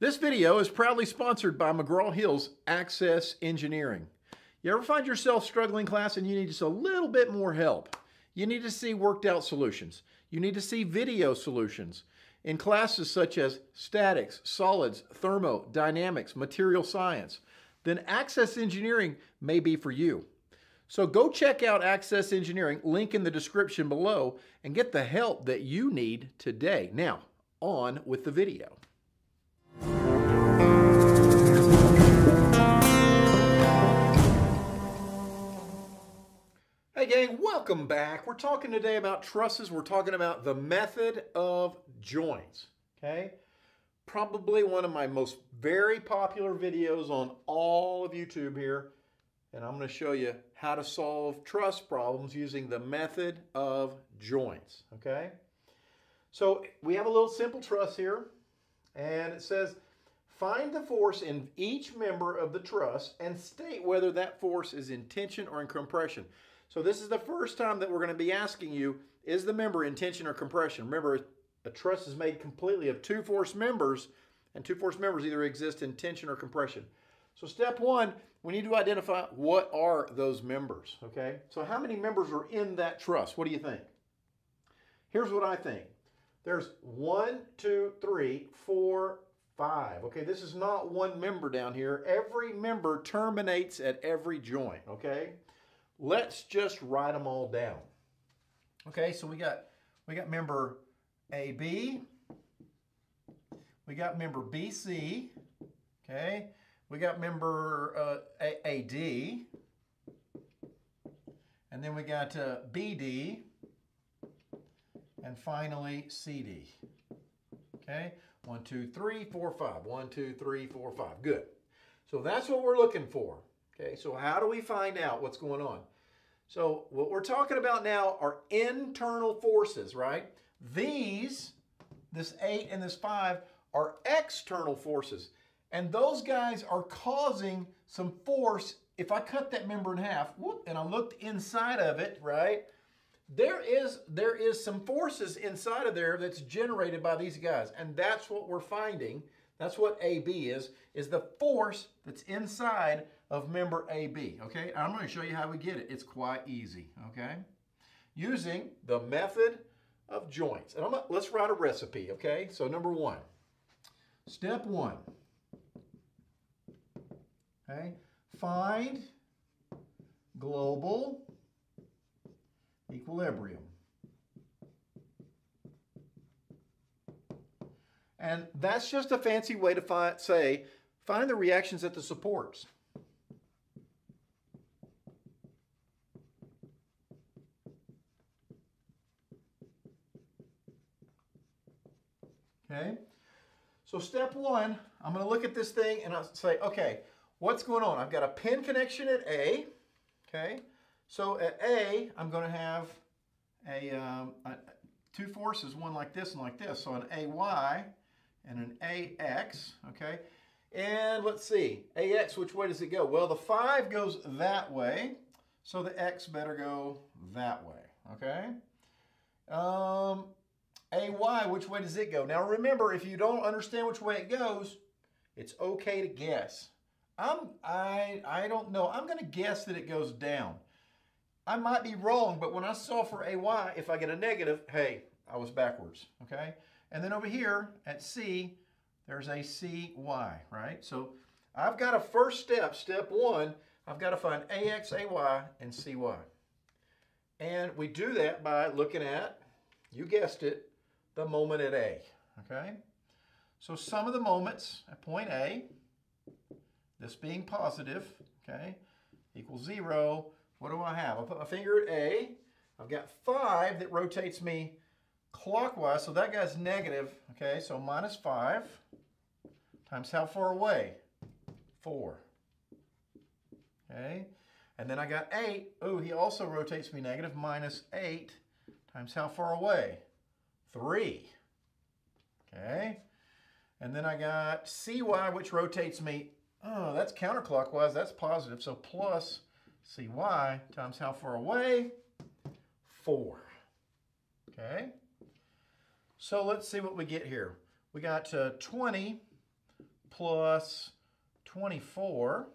This video is proudly sponsored by McGraw-Hill's Access Engineering. You ever find yourself struggling class and you need just a little bit more help? You need to see worked out solutions. You need to see video solutions in classes such as statics, solids, thermo, dynamics, material science. Then Access Engineering may be for you. So go check out Access Engineering, link in the description below, and get the help that you need today. Now, on with the video. Gang, welcome back. We're talking today about trusses. We're talking about the method of joints, okay? Probably one of my most very popular videos on all of YouTube here. And I'm gonna show you how to solve truss problems using the method of joints, okay? So we have a little simple truss here and it says, find the force in each member of the truss and state whether that force is in tension or in compression. So this is the first time that we're going to be asking you, is the member in tension or compression? Remember, a truss is made completely of two force members, and two force members either exist in tension or compression. So step one, we need to identify what are those members, okay? So how many members are in that truss? What do you think? Here's what I think. There's one, two, three, four, five. Okay, this is not one member down here. Every member terminates at every joint, okay? Let's just write them all down. Okay, so we got we got member AB, we got member BC, okay, we got member uh, AD, and then we got uh, BD, and finally CD. Okay, one, two, three, four, five. One, two, three, four, five. Good. So that's what we're looking for. Okay, so how do we find out what's going on? So what we're talking about now are internal forces, right? These, this 8 and this 5, are external forces. And those guys are causing some force. If I cut that member in half, whoop, and I looked inside of it, right? There is, there is some forces inside of there that's generated by these guys. And that's what we're finding. That's what AB is, is the force that's inside of member AB, okay? I'm going to show you how we get it. It's quite easy, okay? Using the method of joints. And I'm gonna, let's write a recipe, okay? So number one, step one, okay? Find global equilibrium. And that's just a fancy way to find, say, find the reactions at the supports. Okay? So step one, I'm going to look at this thing and I'll say, okay, what's going on? I've got a pin connection at A. Okay? So at A, I'm going to have a, um, a, two forces, one like this and like this. So an AY and an AX. Okay? And let's see, AX, which way does it go? Well, the 5 goes that way, so the X better go that way. Okay? Um, AY, which way does it go? Now remember, if you don't understand which way it goes, it's okay to guess. I'm, I, I don't know. I'm going to guess that it goes down. I might be wrong, but when I saw for AY, if I get a negative, hey, I was backwards, okay? And then over here at C, there's a CY, right? So I've got a first step, step one, I've got to find AX, AY, and CY. And we do that by looking at, you guessed it, the moment at A, okay? So sum of the moments at point A, this being positive, okay, equals zero. What do I have? I'll put my finger at A. I've got five that rotates me clockwise, so that guy's negative, okay, so minus five times how far away? Four, okay? And then I got eight. Oh, he also rotates me negative, minus eight times how far away? 3. Okay. And then I got CY, which rotates me. Oh, that's counterclockwise. That's positive. So plus CY times how far away? 4. Okay. So let's see what we get here. We got uh, 20 plus 24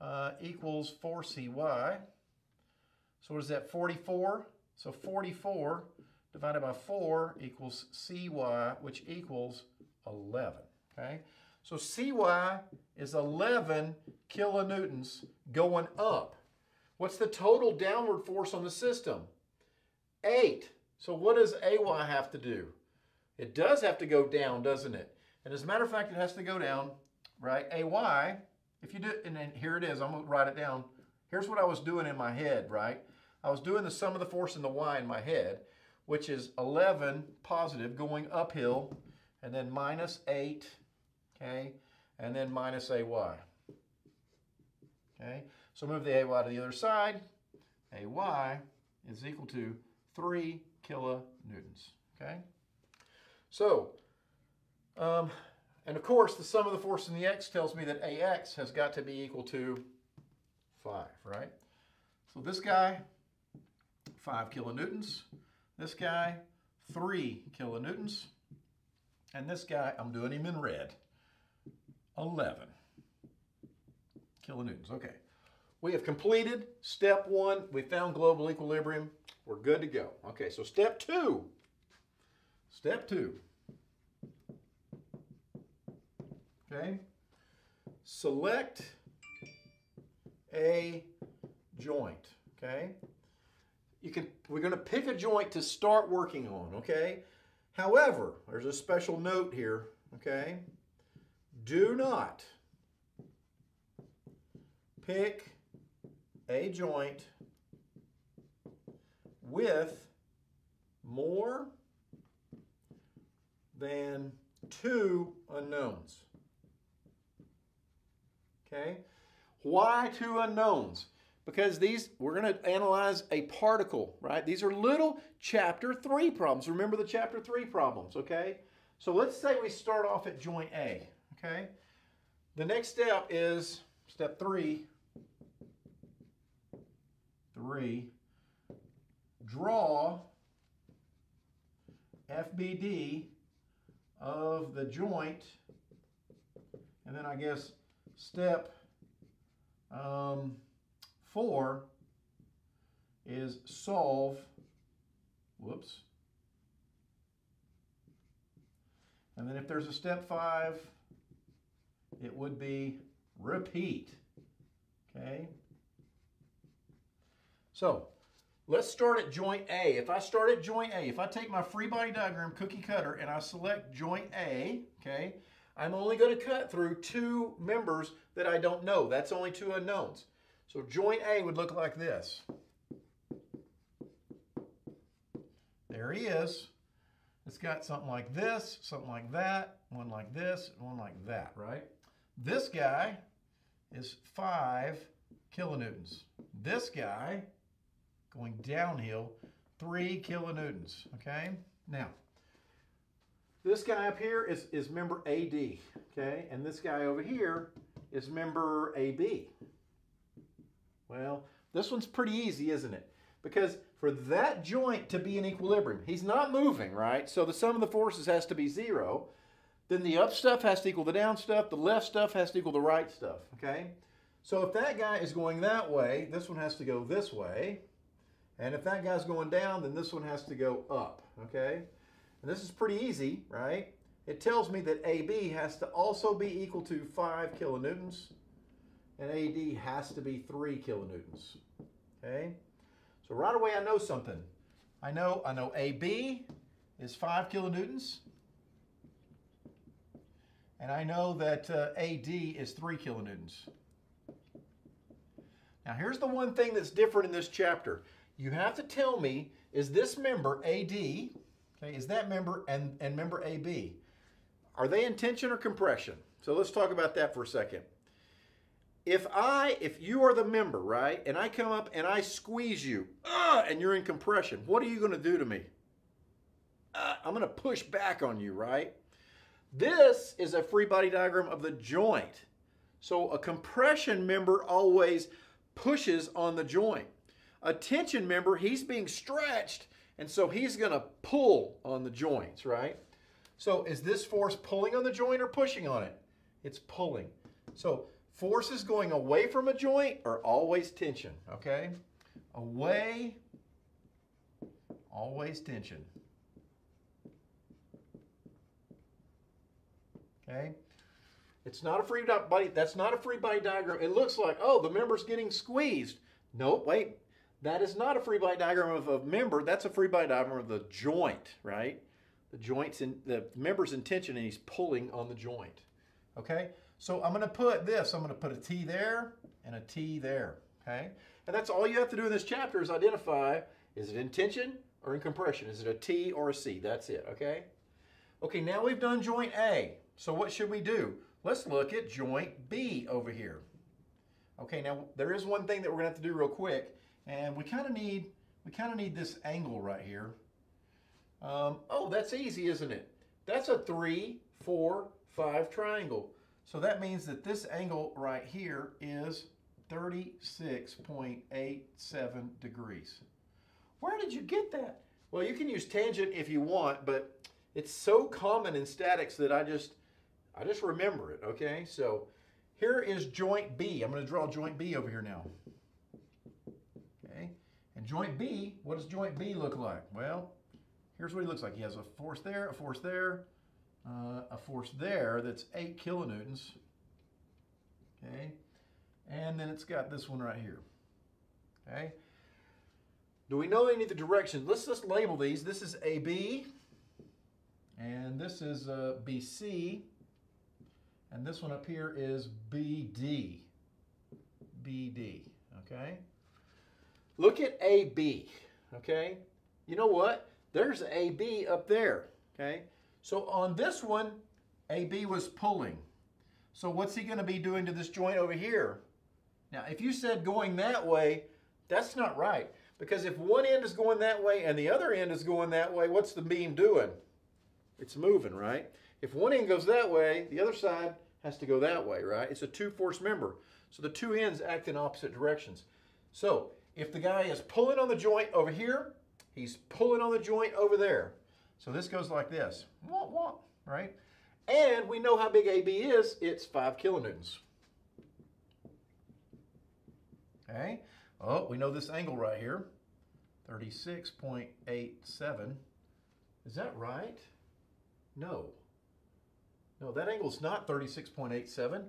uh, equals 4cy. So what is that, 44? So 44 divided by 4 equals cy, which equals 11, okay? So cy is 11 kilonewtons going up. What's the total downward force on the system? 8. So what does AY have to do? It does have to go down, doesn't it? And as a matter of fact, it has to go down, right? AY, if you do, and then here it is, I'm to write it down. Here's what I was doing in my head, right? I was doing the sum of the force in the Y in my head, which is 11 positive going uphill, and then minus 8, okay, and then minus AY. Okay, so move the AY to the other side. AY is equal to 3 kilonewtons, okay? So, um, and of course, the sum of the force in the x tells me that AX has got to be equal to 5, right? So this guy, 5 kilonewtons. This guy, 3 kilonewtons. And this guy, I'm doing him in red, 11 kilonewtons. Okay. We have completed step one. We found global equilibrium. We're good to go. Okay, so step two. Step two. Okay. Select a joint. Okay. You can, we're going to pick a joint to start working on. Okay. However, there's a special note here. Okay. Do not pick a joint with more than two unknowns. Okay? Why two unknowns? Because these, we're going to analyze a particle, right? These are little chapter three problems. Remember the chapter three problems, okay? So let's say we start off at joint A, okay? The next step is step three, three, draw FBD of the joint, and then I guess step um, four is solve, whoops, and then if there's a step five, it would be repeat, okay? So let's start at joint A. If I start at joint A, if I take my free body diagram cookie cutter and I select joint A, okay, I'm only going to cut through two members that I don't know. That's only two unknowns. So joint A would look like this. There he is. It's got something like this, something like that, one like this, and one like that, right? This guy is 5 kilonewtons. This guy going downhill, three kilonewtons, okay? Now, this guy up here is, is member AD, okay? And this guy over here is member AB. Well, this one's pretty easy, isn't it? Because for that joint to be in equilibrium, he's not moving, right? So the sum of the forces has to be zero. Then the up stuff has to equal the down stuff. The left stuff has to equal the right stuff, okay? So if that guy is going that way, this one has to go this way. And if that guy's going down, then this one has to go up, okay? And this is pretty easy, right? It tells me that AB has to also be equal to 5 kilonewtons, and AD has to be 3 kilonewtons, okay? So right away I know something. I know, I know AB is 5 kilonewtons, and I know that uh, AD is 3 kilonewtons. Now here's the one thing that's different in this chapter you have to tell me, is this member AD, okay, is that member and, and member AB, are they in tension or compression? So let's talk about that for a second. If I, if you are the member, right, and I come up and I squeeze you, uh, and you're in compression, what are you going to do to me? Uh, I'm going to push back on you, right? This is a free body diagram of the joint. So a compression member always pushes on the joint a tension member, he's being stretched, and so he's going to pull on the joints, right? So is this force pulling on the joint or pushing on it? it's pulling. So forces going away from a joint are always tension, okay? Away, always tension. Okay? It's not a free body, that's not a free body diagram. It looks like, oh, the member's getting squeezed. Nope, wait. That is not a free body diagram of a member. That's a free body diagram of the joint, right? The joint's in the member's in tension and he's pulling on the joint. Okay? So I'm going to put this. I'm going to put a T there and a T there. Okay? And that's all you have to do in this chapter is identify is it in tension or in compression? Is it a T or a C? That's it. Okay? Okay, now we've done joint A. So what should we do? Let's look at joint B over here. Okay, now there is one thing that we're going to have to do real quick, and we kind of need we kind of need this angle right here. Um, oh, that's easy, isn't it? That's a three, four, five triangle. So that means that this angle right here is 36.87 degrees. Where did you get that? Well, you can use tangent if you want, but it's so common in statics that I just, I just remember it, okay? So here is joint B. I'm going to draw joint B over here now. And joint B, what does joint B look like? Well, here's what he looks like. He has a force there, a force there, uh, a force there that's 8 kilonewtons. Okay. And then it's got this one right here. Okay. Do we know any of the directions? Let's just label these. This is AB, and this is uh, BC, and this one up here is BD. BD, okay? Look at AB, okay? You know what? There's AB up there, okay? So on this one, AB was pulling. So what's he going to be doing to this joint over here? Now, if you said going that way, that's not right. Because if one end is going that way and the other end is going that way, what's the beam doing? It's moving, right? If one end goes that way, the other side has to go that way, right? It's a two-force member. So the two ends act in opposite directions. So if the guy is pulling on the joint over here, he's pulling on the joint over there. So this goes like this, wah, wah, right? And we know how big AB is. It's 5 kilonewtons. Okay. Oh, we know this angle right here, 36.87. Is that right? No. No, that angle's not 36.87.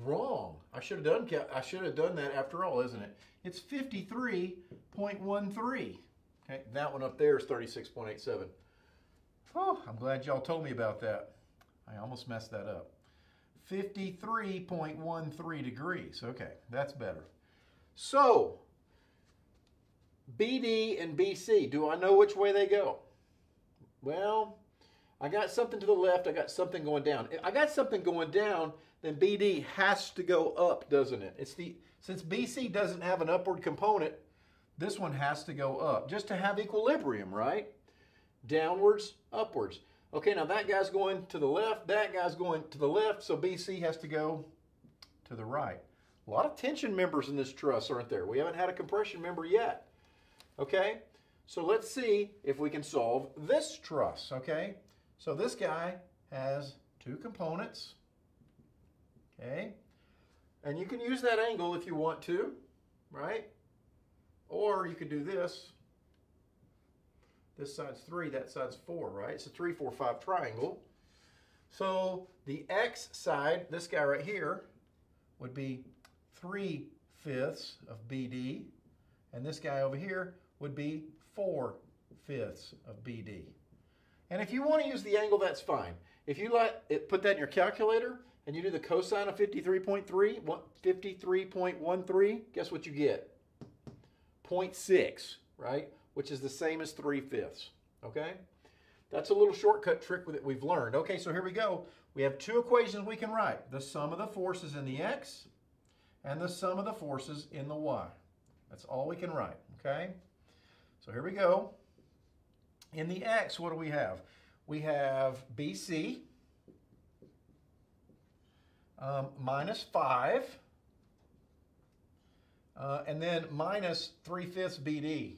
Wrong. I should have done I should have done that after all, isn't it? It's 53.13. Okay, that one up there is 36.87. Oh, I'm glad y'all told me about that. I almost messed that up. 53.13 degrees. Okay, that's better. So, BD and BC, do I know which way they go? Well, I got something to the left, I got something going down. If I got something going down, then BD has to go up, doesn't it? It's the Since BC doesn't have an upward component, this one has to go up, just to have equilibrium, right? Downwards, upwards. Okay, now that guy's going to the left, that guy's going to the left, so BC has to go to the right. A lot of tension members in this truss, aren't there? We haven't had a compression member yet. Okay, so let's see if we can solve this truss, okay? So this guy has two components, okay? And you can use that angle if you want to, right? Or you could do this. This side's 3, that side's 4, right? It's a 3, 4, 5 triangle. So the x side, this guy right here, would be 3 fifths of BD. And this guy over here would be 4 fifths of BD. And if you want to use the angle, that's fine. If you let it, put that in your calculator and you do the cosine of 53.3, 53.13, guess what you get? 0.6, right? Which is the same as 3 fifths, okay? That's a little shortcut trick that we've learned. Okay, so here we go. We have two equations we can write. The sum of the forces in the x and the sum of the forces in the y. That's all we can write, okay? So here we go. In the x, what do we have? We have BC um, minus 5 uh, and then minus 3 fifths BD.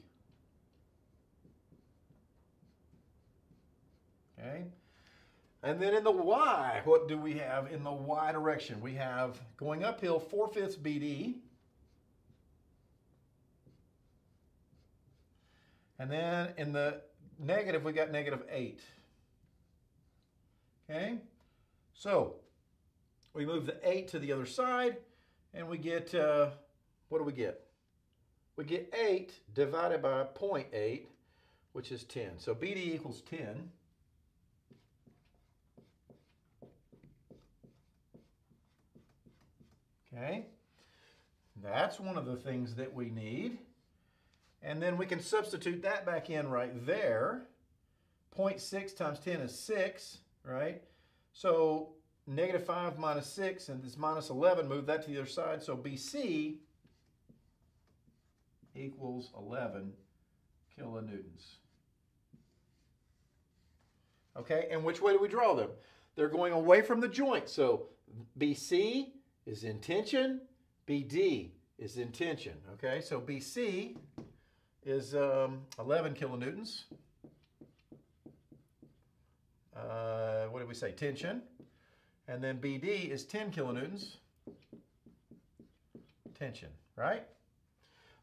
Okay. And then in the y, what do we have in the y direction? We have going uphill 4 fifths BD. And then in the negative, we got negative 8. Okay? So, we move the 8 to the other side, and we get, uh, what do we get? We get 8 divided by 0.8, which is 10. So BD equals 10. Okay, that's one of the things that we need. And then we can substitute that back in right there. 0.6 times 10 is 6, right? So negative 5 minus 6, and this minus 11, move that to the other side. So BC equals 11 kilonewtons. Okay, and which way do we draw them? They're going away from the joint. So BC is in tension, BD is in tension. Okay, so BC is um, 11 kilonewtons. Uh, what did we say? Tension. And then BD is 10 kilonewtons. Tension, right?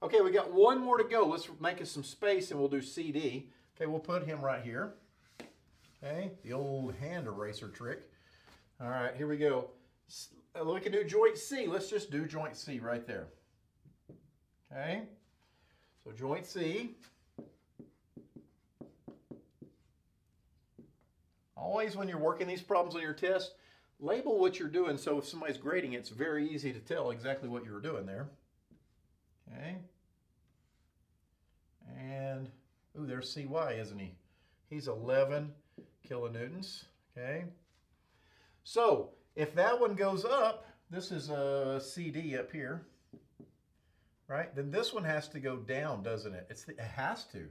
Okay, we got one more to go. Let's make us some space and we'll do CD. Okay, we'll put him right here. Okay, the old hand eraser trick. All right, here we go. Uh, we can do joint C. Let's just do joint C right there. Okay, so joint C. Always when you're working these problems on your test, label what you're doing so if somebody's grading, it's very easy to tell exactly what you were doing there. Okay. And, ooh, there's CY, isn't he? He's 11 kilonewtons, okay? So, if that one goes up, this is a CD up here, right? Then this one has to go down, doesn't it? It's the, it has to.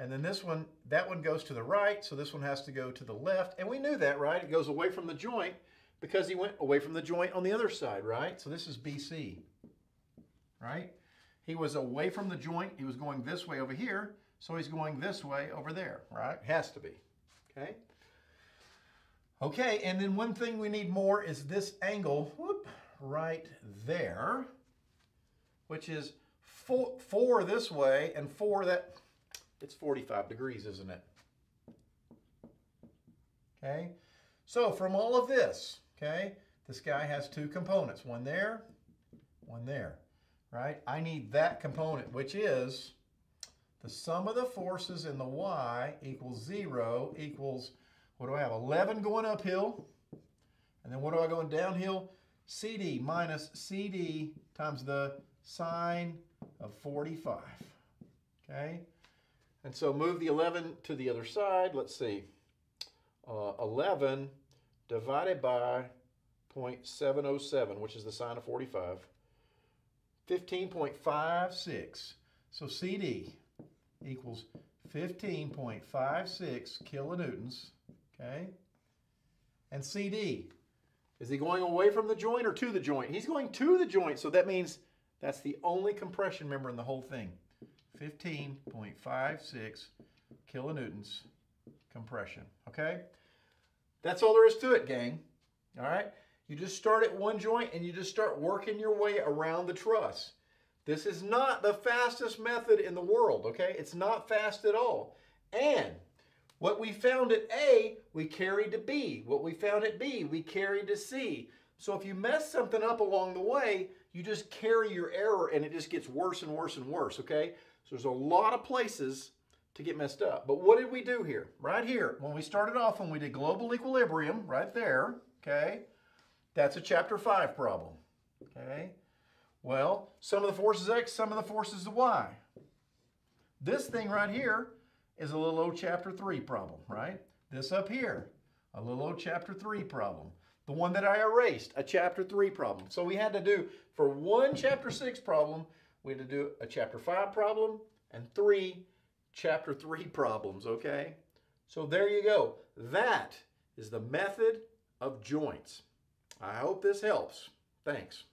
And then this one, that one goes to the right, so this one has to go to the left. And we knew that, right? It goes away from the joint because he went away from the joint on the other side, right? So this is BC, right? He was away from the joint. He was going this way over here, so he's going this way over there, right? Has to be, okay? Okay, and then one thing we need more is this angle, whoop, right there, which is four, four this way and four that, it's 45 degrees, isn't it? Okay, so from all of this, okay, this guy has two components, one there, one there, right? I need that component, which is the sum of the forces in the y equals zero equals, what do I have, 11 going uphill, and then what do I going downhill? CD minus CD times the sine of 45, okay? And so move the 11 to the other side. Let's see. Uh, 11 divided by 0.707, which is the sine of 45. 15.56. So CD equals 15.56 kilonewtons, okay? And CD, is he going away from the joint or to the joint? He's going to the joint, so that means that's the only compression member in the whole thing. 15.56 kilonewtons compression, okay? That's all there is to it, gang, all right? You just start at one joint and you just start working your way around the truss. This is not the fastest method in the world, okay? It's not fast at all. And what we found at A, we carried to B. What we found at B, we carried to C. So if you mess something up along the way, you just carry your error and it just gets worse and worse and worse, okay? So there's a lot of places to get messed up. But what did we do here? Right here, when we started off, when we did global equilibrium, right there, okay? That's a chapter 5 problem, okay? Well, sum of the forces X, sum of the forces Y. This thing right here is a little old chapter 3 problem, right? This up here, a little old chapter 3 problem. The one that I erased, a chapter 3 problem. So we had to do, for one chapter 6 problem, we had to do a chapter 5 problem and three chapter 3 problems, okay? So there you go. That is the method of joints. I hope this helps. Thanks.